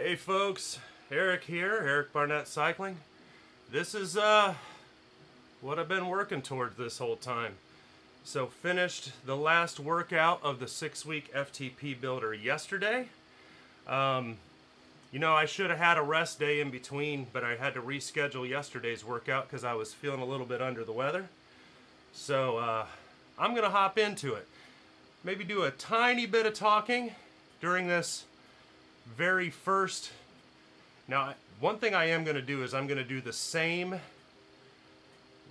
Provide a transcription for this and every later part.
Hey folks, Eric here, Eric Barnett Cycling. This is uh, what I've been working towards this whole time. So finished the last workout of the six week FTP builder yesterday. Um, you know, I should have had a rest day in between, but I had to reschedule yesterday's workout because I was feeling a little bit under the weather. So uh, I'm gonna hop into it. Maybe do a tiny bit of talking during this very first. Now, one thing I am going to do is I'm going to do the same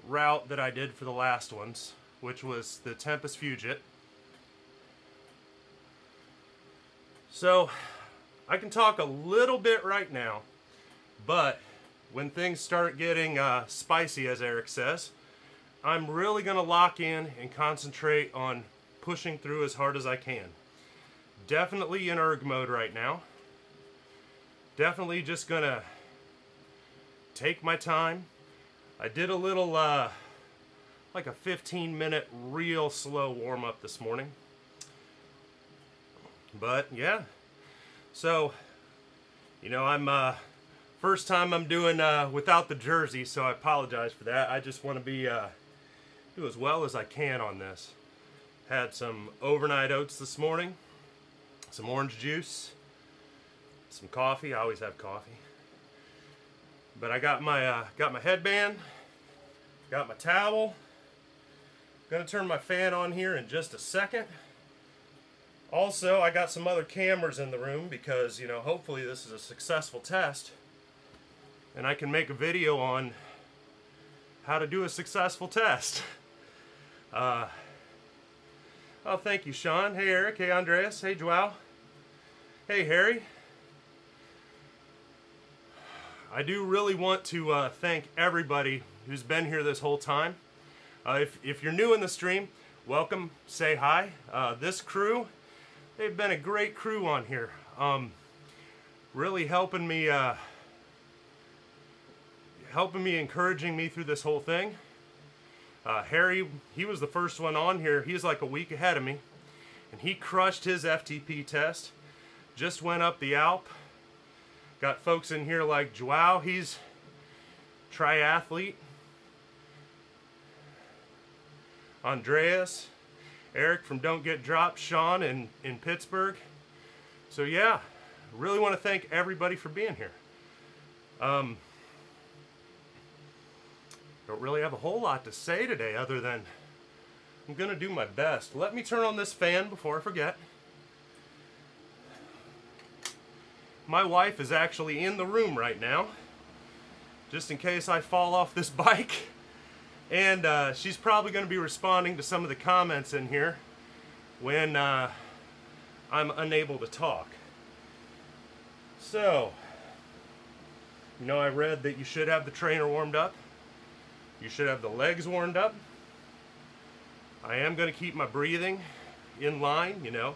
route that I did for the last ones, which was the Tempus Fugit. So, I can talk a little bit right now, but when things start getting uh, spicy, as Eric says, I'm really going to lock in and concentrate on pushing through as hard as I can. Definitely in erg mode right now definitely just gonna take my time. I did a little, uh, like a 15 minute real slow warm up this morning. But yeah, so, you know, I'm, uh, first time I'm doing, uh, without the jersey, so I apologize for that. I just want to be, uh, do as well as I can on this. Had some overnight oats this morning, some orange juice, some coffee. I always have coffee. But I got my uh, got my headband, got my towel. Gonna turn my fan on here in just a second. Also, I got some other cameras in the room because, you know, hopefully this is a successful test. And I can make a video on how to do a successful test. Uh, oh, thank you, Sean. Hey, Eric. Hey, Andreas. Hey, Joao. Hey, Harry. I do really want to uh, thank everybody who's been here this whole time. Uh, if, if you're new in the stream, welcome, say hi. Uh, this crew, they've been a great crew on here. Um, really helping me, uh, helping me, encouraging me through this whole thing. Uh, Harry, he was the first one on here. He's like a week ahead of me. And he crushed his FTP test. Just went up the Alp Got folks in here like Joao, he's triathlete. Andreas, Eric from Don't Get Dropped, Sean in, in Pittsburgh. So yeah, really want to thank everybody for being here. Um, don't really have a whole lot to say today other than I'm going to do my best. Let me turn on this fan before I forget. My wife is actually in the room right now, just in case I fall off this bike. And uh, she's probably going to be responding to some of the comments in here when uh, I'm unable to talk. So, you know, I read that you should have the trainer warmed up. You should have the legs warmed up. I am going to keep my breathing in line, you know.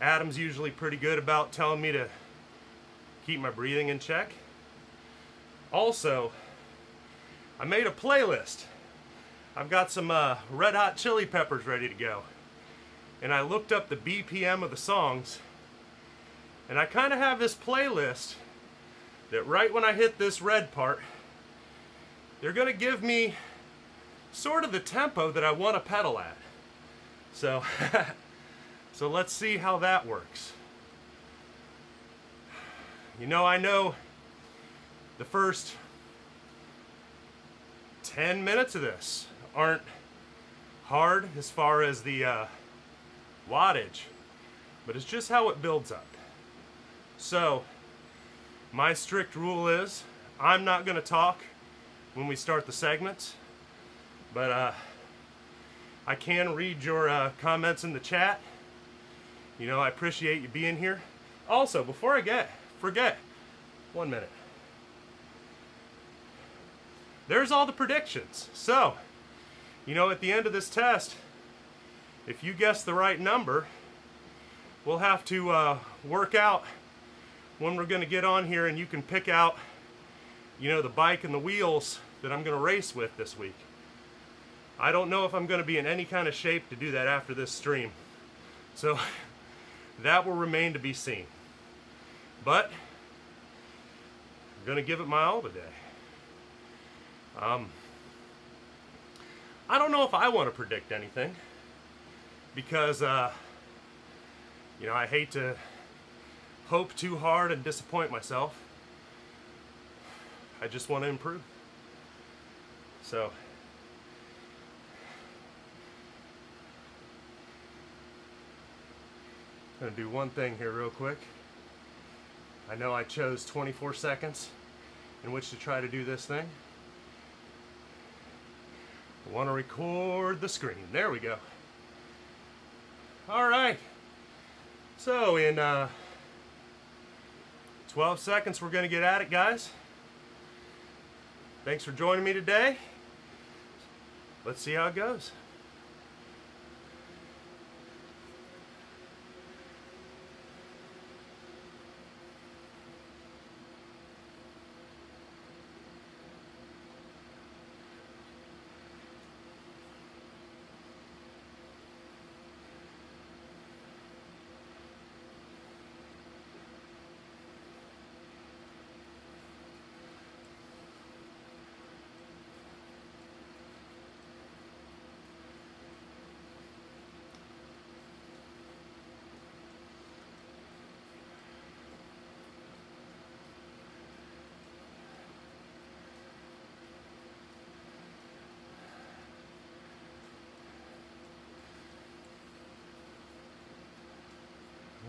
Adam's usually pretty good about telling me to keep my breathing in check. Also, I made a playlist. I've got some uh, red hot chili peppers ready to go. And I looked up the BPM of the songs. And I kind of have this playlist that right when I hit this red part, they're going to give me sort of the tempo that I want to pedal at. So, so let's see how that works. You know, I know the first 10 minutes of this aren't hard as far as the uh, wattage, but it's just how it builds up. So, my strict rule is I'm not going to talk when we start the segments, but uh, I can read your uh, comments in the chat. You know, I appreciate you being here. Also, before I get forget. One minute. There's all the predictions. So, you know, at the end of this test, if you guess the right number, we'll have to uh, work out when we're going to get on here and you can pick out, you know, the bike and the wheels that I'm going to race with this week. I don't know if I'm going to be in any kind of shape to do that after this stream. So that will remain to be seen. But I'm going to give it my all today. Um, I don't know if I want to predict anything because, uh, you know, I hate to hope too hard and disappoint myself. I just want to improve. So, I'm going to do one thing here real quick. I know I chose 24 seconds in which to try to do this thing. I want to record the screen. There we go. All right. So in uh, 12 seconds, we're going to get at it, guys. Thanks for joining me today. Let's see how it goes.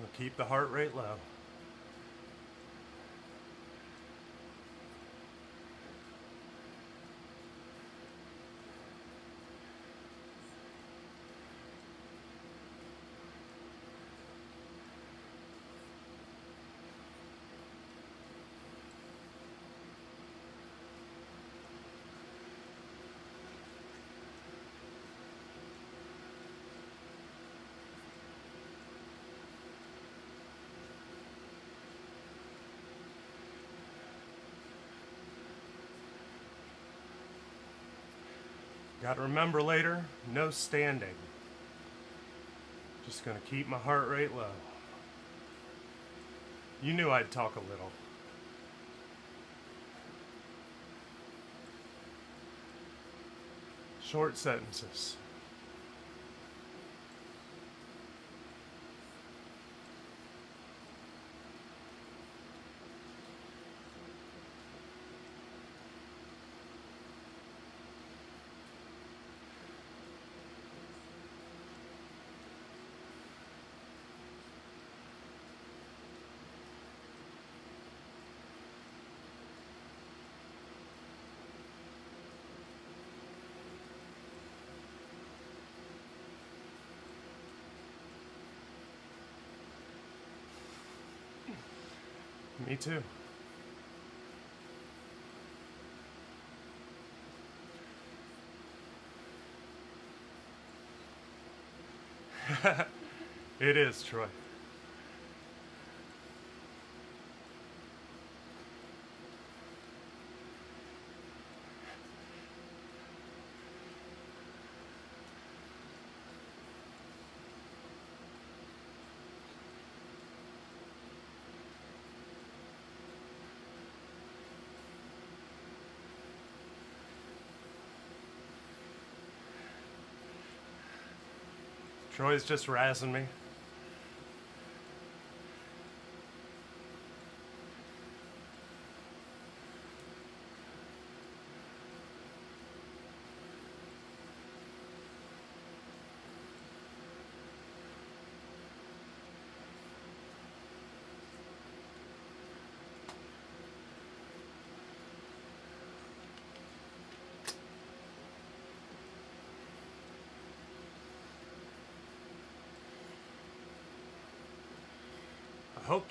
We'll keep the heart rate low. Got to remember later, no standing. Just going to keep my heart rate low. You knew I'd talk a little. Short sentences. Me too. it is, Troy. Troy's just razzing me.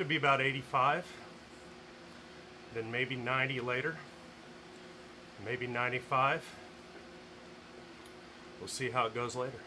To be about 85, then maybe 90 later, maybe 95. We'll see how it goes later.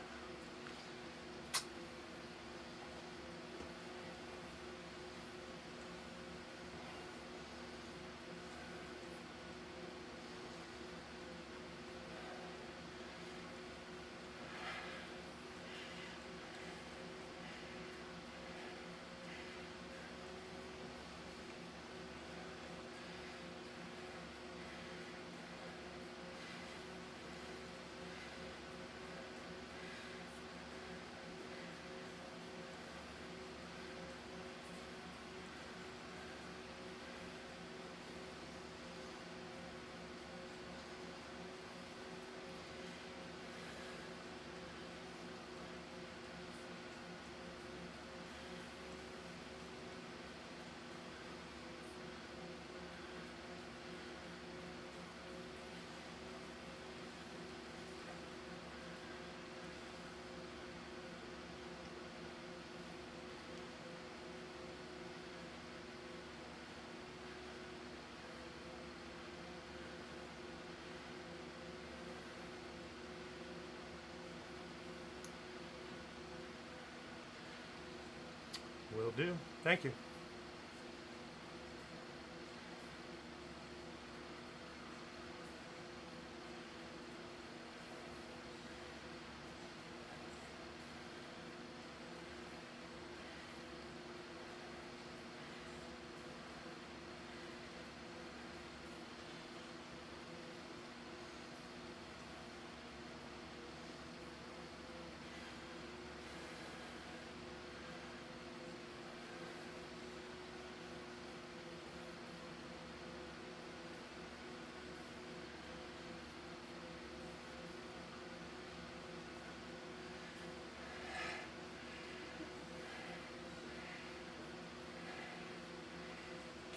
Will do. Thank you.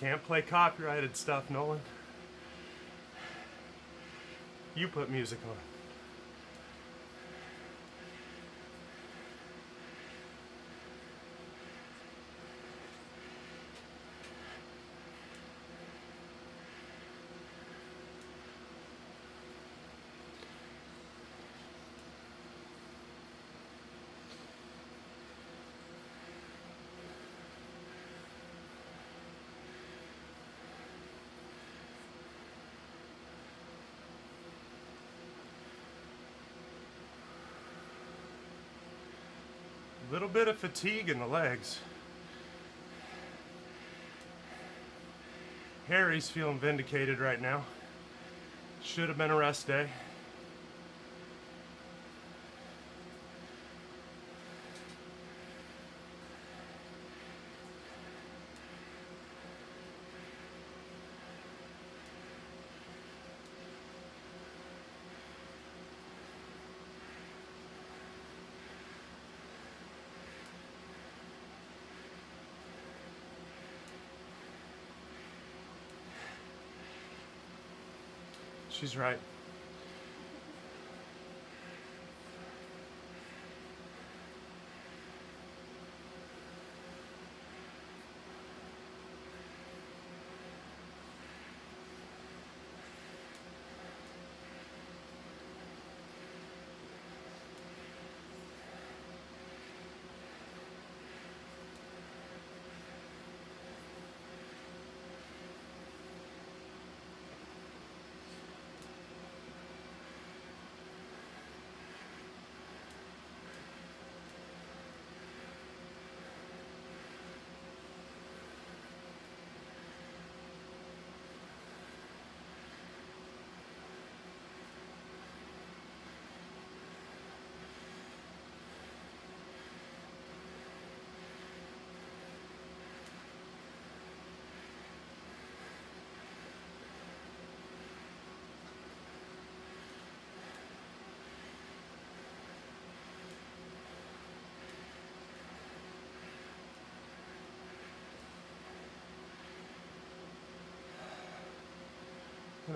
Can't play copyrighted stuff, Nolan. You put music on. Little bit of fatigue in the legs. Harry's feeling vindicated right now. Should have been a rest day. She's right.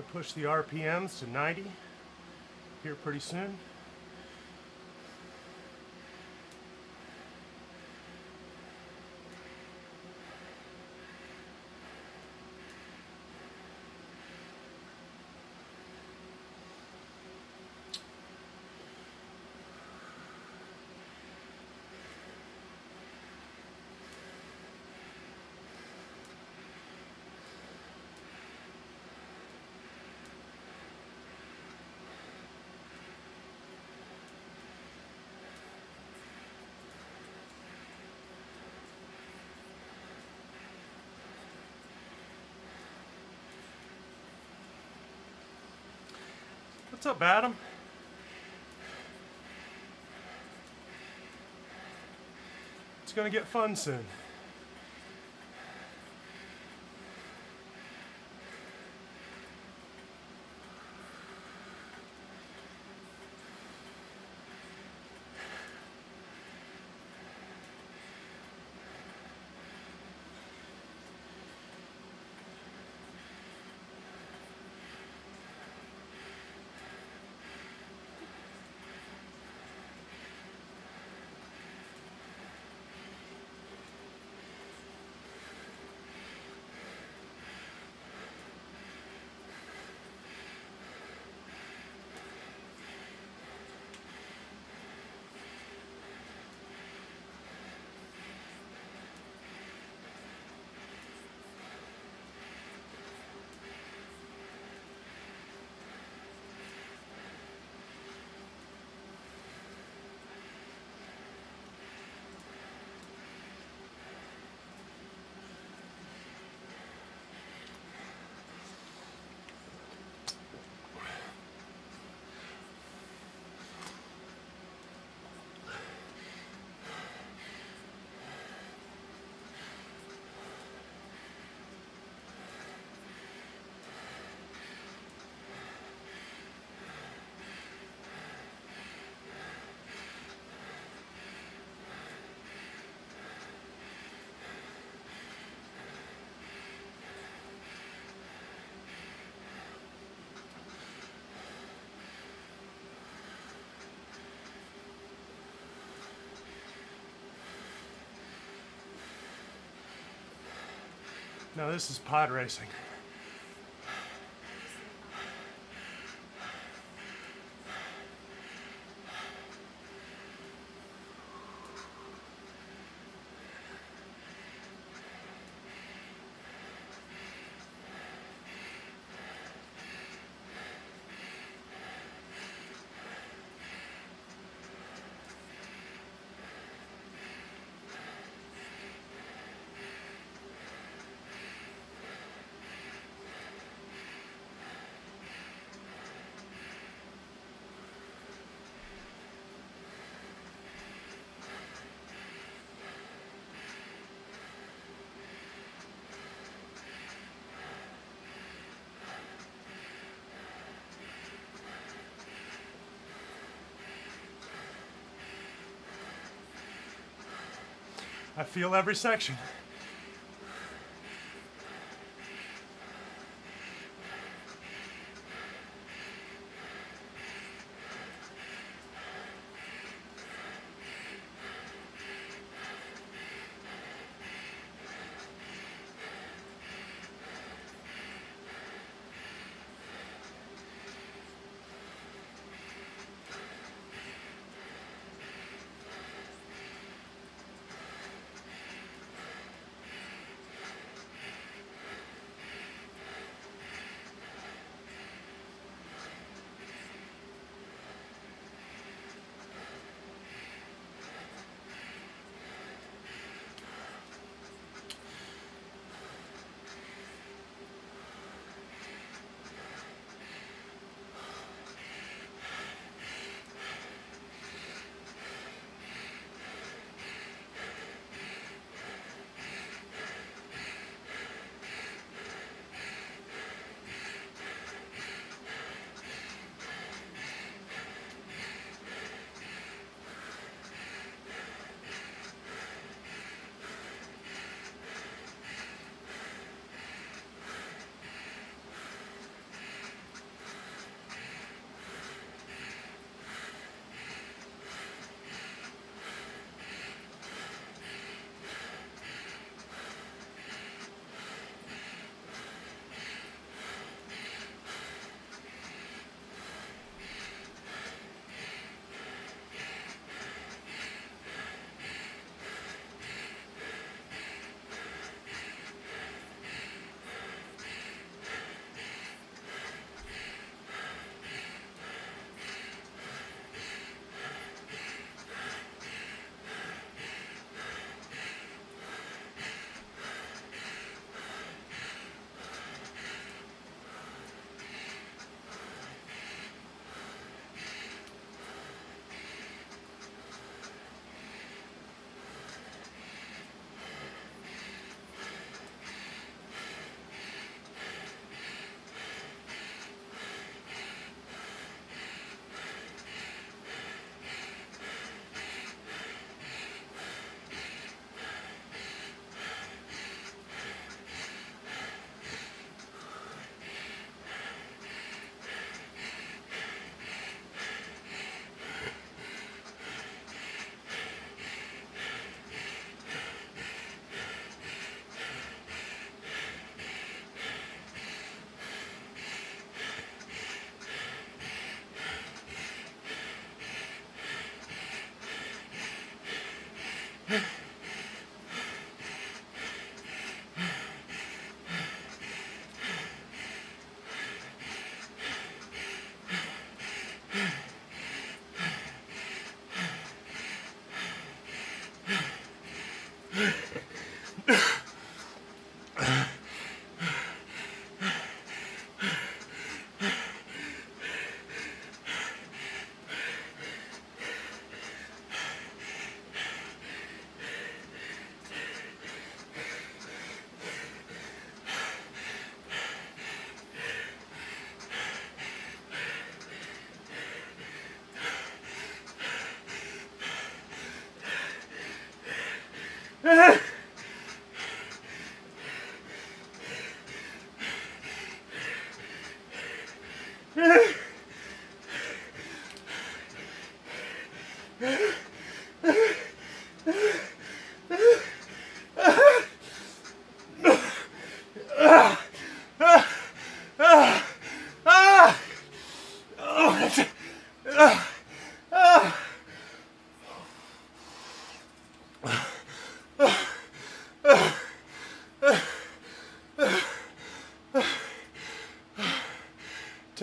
Gonna push the RPMs to 90 here pretty soon. What's up, Adam? It's gonna get fun soon. No, this is pod racing. I feel every section.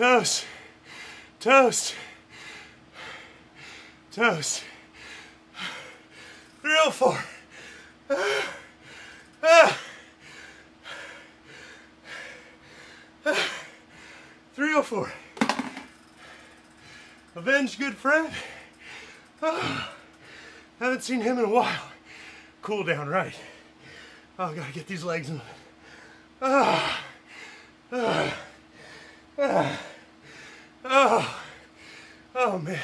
Toast. Toast. Toast. 304. Ah. Ah. 304. Avenged Good Friend. Oh, haven't seen him in a while. Cool down, right? Oh, gotta get these legs moving. Oh, oh, oh, oh, oh man.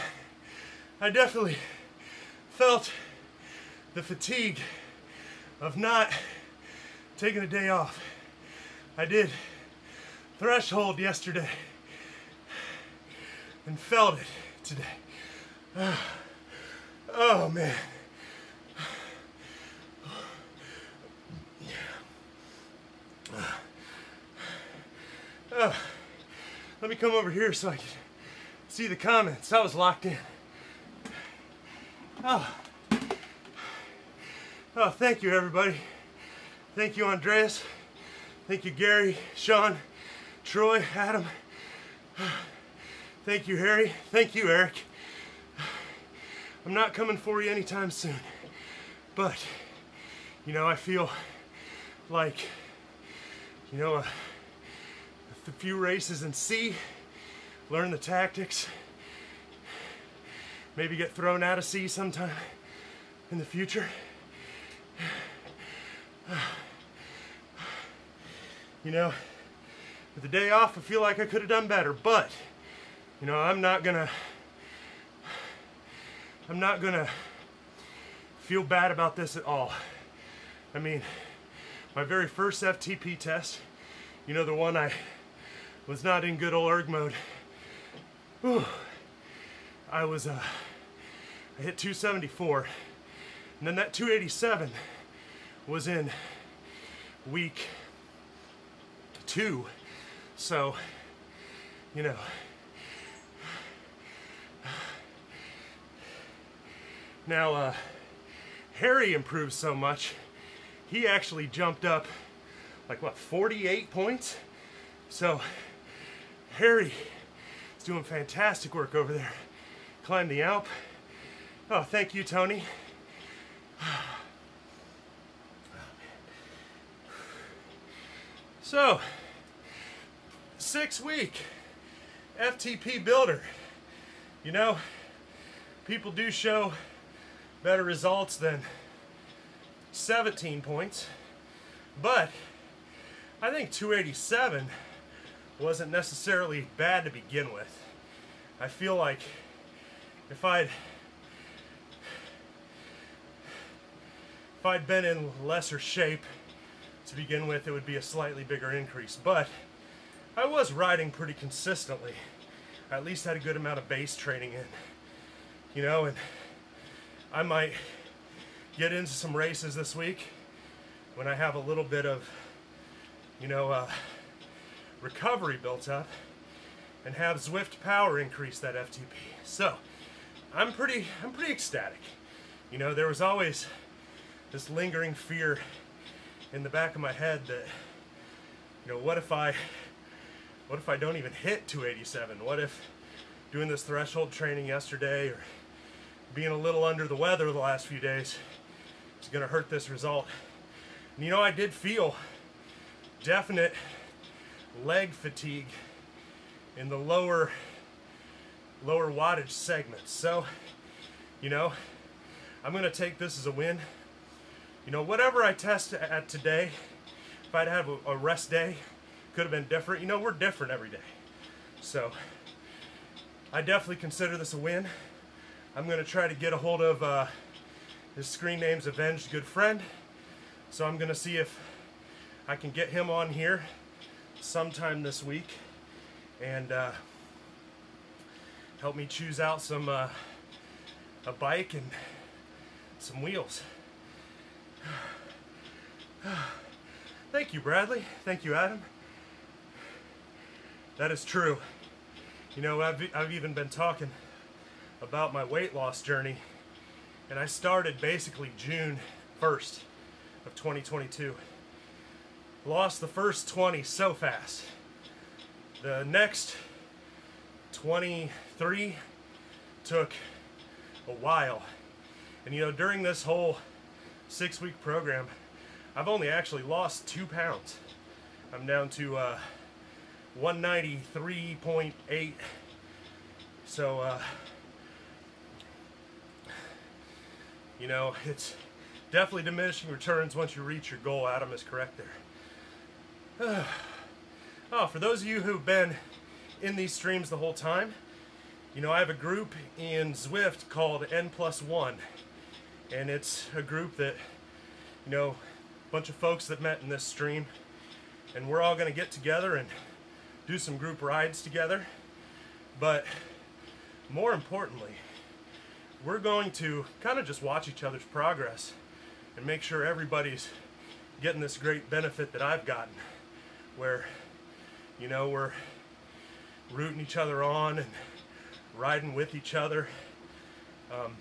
I definitely felt the fatigue of not taking a day off. I did threshold yesterday and felt it today. Oh, man. Oh, let me come over here so I can see the comments. I was locked in. Oh. Oh, thank you, everybody. Thank you, Andreas. Thank you, Gary, Sean, Troy, Adam. Thank you, Harry. Thank you, Eric. I'm not coming for you anytime soon. But, you know, I feel like, you know, a few races and see, learn the tactics, maybe get thrown out of C sometime in the future. You know, with the day off, I feel like I could have done better, but, you know, I'm not gonna I'm not gonna feel bad about this at all. I mean, my very first FTP test, you know, the one I was not in good old erg mode. Whew, I was, uh, I hit 274, and then that 287 was in week two. So, you know, Now, uh, Harry improved so much, he actually jumped up like what, 48 points? So, Harry is doing fantastic work over there. Climbed the Alp. Oh, thank you, Tony. So, six week FTP builder. You know, people do show better results than 17 points. But I think 287 wasn't necessarily bad to begin with. I feel like if I'd if I'd been in lesser shape to begin with, it would be a slightly bigger increase. But I was riding pretty consistently. I at least had a good amount of base training in. You know, and I might get into some races this week when I have a little bit of, you know, uh, recovery built up and have Zwift power increase that FTP. So I'm pretty, I'm pretty ecstatic. You know, there was always this lingering fear in the back of my head that, you know, what if I, what if I don't even hit 287? What if doing this threshold training yesterday or being a little under the weather the last few days is going to hurt this result. And you know, I did feel definite leg fatigue in the lower lower wattage segments. So, you know, I'm going to take this as a win. You know, whatever I test at today, if I'd have a, rest day, could have been different. You know, we're different every day. So, I definitely consider this a win. I'm going to try to get a hold of uh, his screen name's Avenged Good Friend. So I'm going to see if I can get him on here sometime this week and uh, help me choose out some uh, a bike and some wheels. Thank you, Bradley. Thank you, Adam. That is true. You know, I've, I've even been talking about my weight loss journey. And I started basically June 1st of 2022. Lost the first 20 so fast. The next 23 took a while. And you know, during this whole six week program, I've only actually lost two pounds. I'm down to uh, 193.8. So, uh, you know, it's definitely diminishing returns once you reach your goal. Adam is correct there. Oh, for those of you who've been in these streams the whole time, you know, I have a group in Zwift called N plus one. And it's a group that, you know, a bunch of folks that met in this stream. And we're all going to get together and do some group rides together. But more importantly, we're going to kind of just watch each other's progress and make sure everybody's getting this great benefit that I've gotten. Where, you know, we're rooting each other on and riding with each other. Um,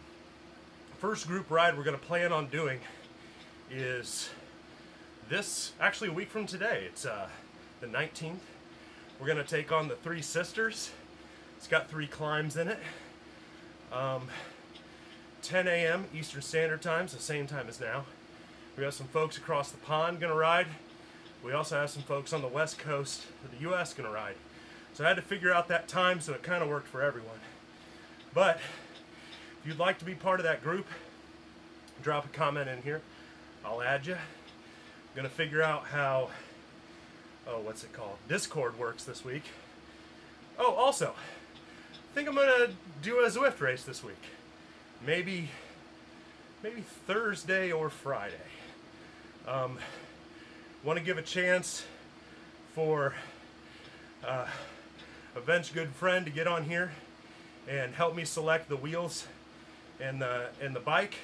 first group ride we're going to plan on doing is this, actually a week from today. It's uh, the 19th. We're going to take on the Three Sisters. It's got three climbs in it. Um, 10 a.m. Eastern Standard Time, so same time as now. We have some folks across the pond going to ride. We also have some folks on the west coast of the U.S. going to ride. So I had to figure out that time so it kind of worked for everyone. But if you'd like to be part of that group, drop a comment in here. I'll add you. I'm going to figure out how, oh, what's it called? Discord works this week. Oh, also, I think I'm going to do a Zwift race this week. Maybe, maybe Thursday or Friday. Um, want to give a chance for uh, Avenged Good Friend to get on here and help me select the wheels and the and the bike.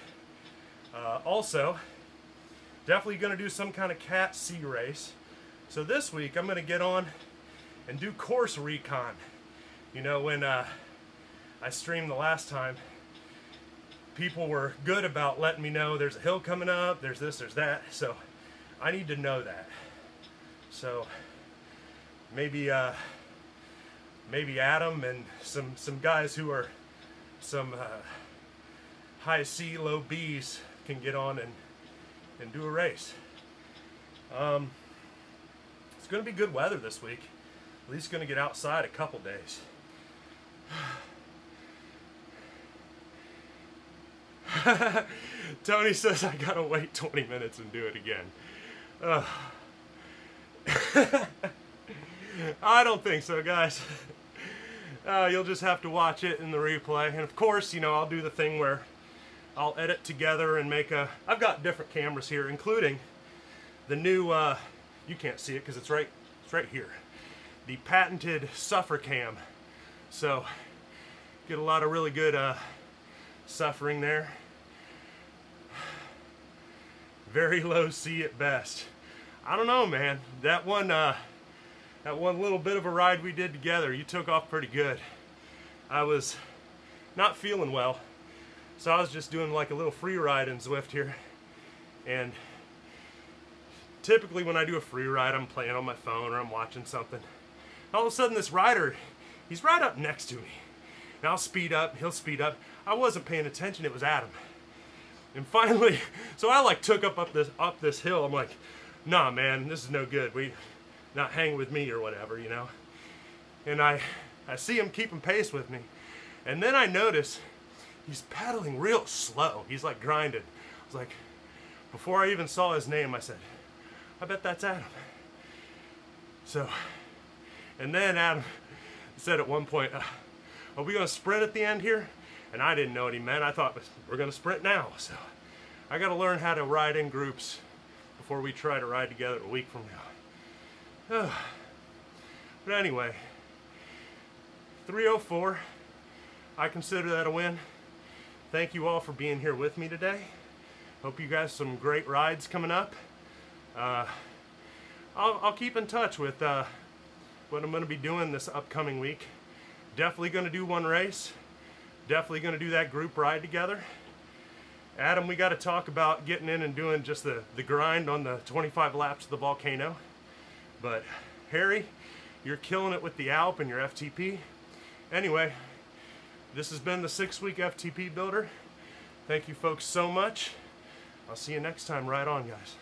Uh, also, definitely going to do some kind of cat C race. So this week I'm going to get on and do course recon. You know when uh, I streamed the last time, people were good about letting me know there's a hill coming up, there's this, there's that. So I need to know that. So maybe. Uh, maybe Adam and some some guys who are some uh, high C, low B's can get on and and do a race. Um, it's going to be good weather this week. At least going to get outside a couple days. Tony says I gotta wait 20 minutes and do it again. I don't think so, guys. Uh, you'll just have to watch it in the replay. And of course, you know, I'll do the thing where I'll edit together and make a... I've got different cameras here, including the new... Uh, you can't see it because it's right, it's right here. The patented Suffer Cam. So, get a lot of really good uh, suffering there. Very low C at best. I don't know, man. That one... Uh, that one little bit of a ride we did together, you took off pretty good. I was not feeling well, so I was just doing like a little free ride in Zwift here. And typically when I do a free ride, I'm playing on my phone or I'm watching something. All of a sudden this rider, he's right up next to me. And I'll speed up, he'll speed up. I wasn't paying attention, it was Adam. And finally, so I like took up, up this up this hill. I'm like, nah man, this is no good. We not hang with me or whatever, you know. And I, I see him keeping pace with me. And then I notice he's pedaling real slow. He's like grinding. I was like, before I even saw his name, I said, I bet that's Adam. So, and then Adam said at one point, uh, are we to sprint at the end here? And I didn't know what he meant. I thought, we're going to sprint now. So I got to learn how to ride in groups before we try to ride together a week from now. but anyway, 304. I consider that a win. Thank you all for being here with me today. Hope you guys some great rides coming up. Uh, I'll, I'll, keep in touch with uh, what I'm going to be doing this upcoming week. Definitely going to do one race. Definitely going to do that group ride together. Adam, we got to talk about getting in and doing just the, the grind on the 25 laps of the volcano. But Harry, you're killing it with the Alp and your FTP. anyway, this has been the six week FTP builder. Thank you folks so much. I'll see you next time. Right on, guys.